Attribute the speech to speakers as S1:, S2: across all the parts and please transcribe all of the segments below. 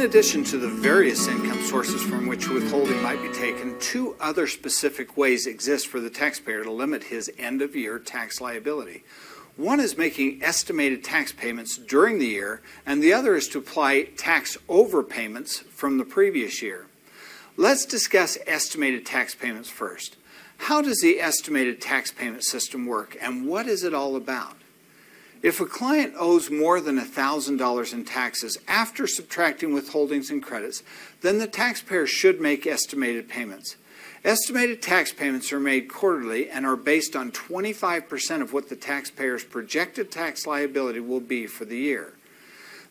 S1: In addition to the various income sources from which withholding might be taken, two other specific ways exist for the taxpayer to limit his end of year tax liability. One is making estimated tax payments during the year, and the other is to apply tax overpayments from the previous year. Let's discuss estimated tax payments first. How does the estimated tax payment system work, and what is it all about? If a client owes more than $1,000 in taxes after subtracting withholdings and credits, then the taxpayer should make estimated payments. Estimated tax payments are made quarterly and are based on 25% of what the taxpayer's projected tax liability will be for the year.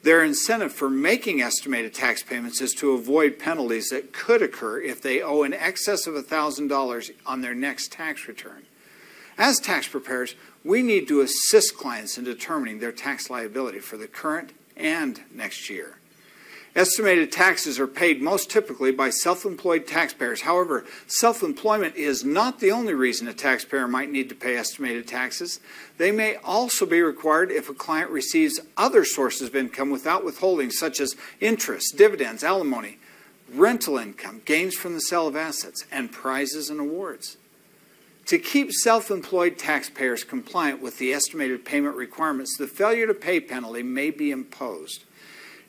S1: Their incentive for making estimated tax payments is to avoid penalties that could occur if they owe in excess of $1,000 on their next tax return. As tax preparers, we need to assist clients in determining their tax liability for the current and next year. Estimated taxes are paid most typically by self employed taxpayers. However, self employment is not the only reason a taxpayer might need to pay estimated taxes. They may also be required if a client receives other sources of income without withholding, such as interest, dividends, alimony, rental income, gains from the sale of assets, and prizes and awards. To keep self employed taxpayers compliant with the estimated payment requirements, the failure to pay penalty may be imposed.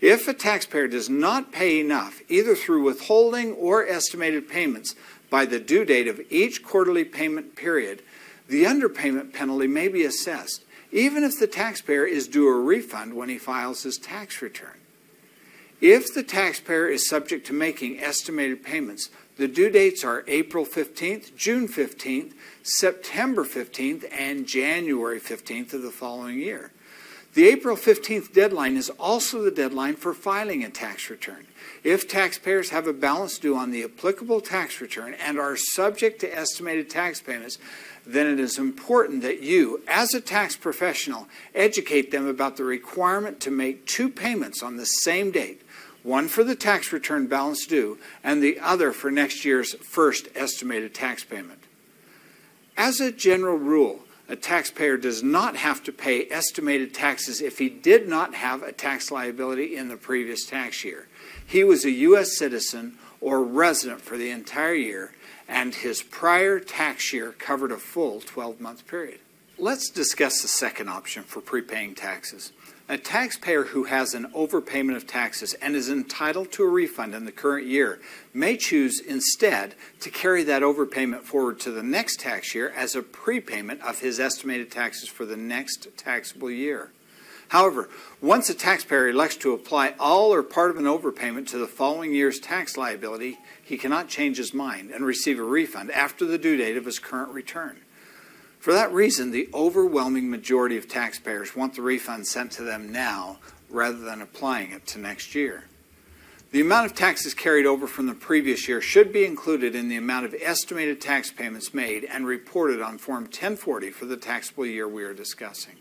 S1: If a taxpayer does not pay enough, either through withholding or estimated payments, by the due date of each quarterly payment period, the underpayment penalty may be assessed, even if the taxpayer is due a refund when he files his tax return. If the taxpayer is subject to making estimated payments, the due dates are April 15th, June 15th, September 15th, and January 15th of the following year. The April 15th deadline is also the deadline for filing a tax return. If taxpayers have a balance due on the applicable tax return and are subject to estimated tax payments, then it is important that you, as a tax professional, educate them about the requirement to make two payments on the same date one for the tax return balance due, and the other for next year's first estimated tax payment. As a general rule, a taxpayer does not have to pay estimated taxes if he did not have a tax liability in the previous tax year. He was a U.S. citizen or resident for the entire year, and his prior tax year covered a full 12 month period. Let's discuss the second option for prepaying taxes. A taxpayer who has an overpayment of taxes and is entitled to a refund in the current year may choose instead to carry that overpayment forward to the next tax year as a prepayment of his estimated taxes for the next taxable year. However, once a taxpayer elects to apply all or part of an overpayment to the following year's tax liability, he cannot change his mind and receive a refund after the due date of his current return. For that reason, the overwhelming majority of taxpayers want the refund sent to them now rather than applying it to next year. The amount of taxes carried over from the previous year should be included in the amount of estimated tax payments made and reported on Form 1040 for the taxable year we are discussing.